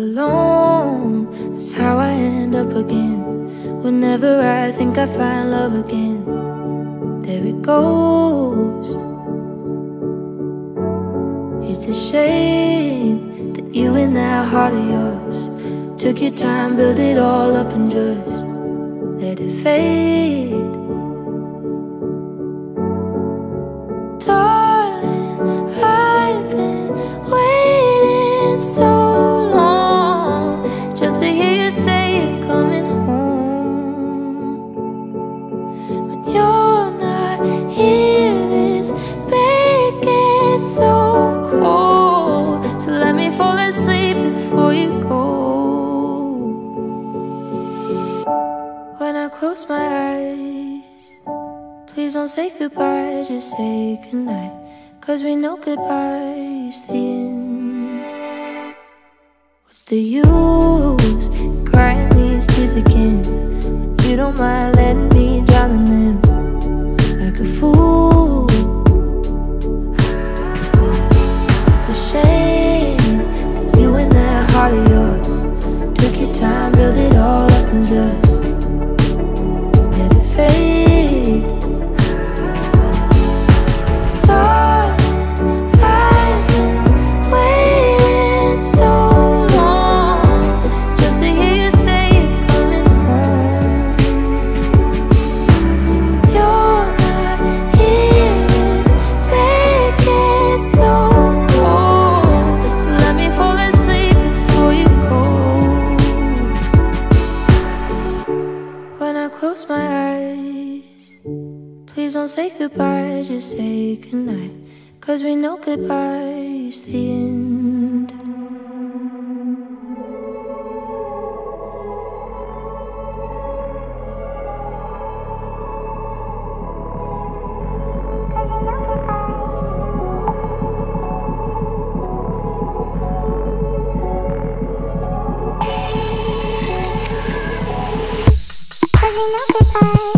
That's how I end up again. Whenever I think I find love again, there it goes. It's a shame that you and that heart of yours took your time, built it all up, and just let it fade. Asleep before you go. When I close my eyes, please don't say goodbye, just say goodnight. Cause we know goodbye's the end. What's the use crying these tears again? You don't mind letting me drown in please don't say goodbye, just say goodnight. Cause we know goodbye's the end. Cause we know goodbye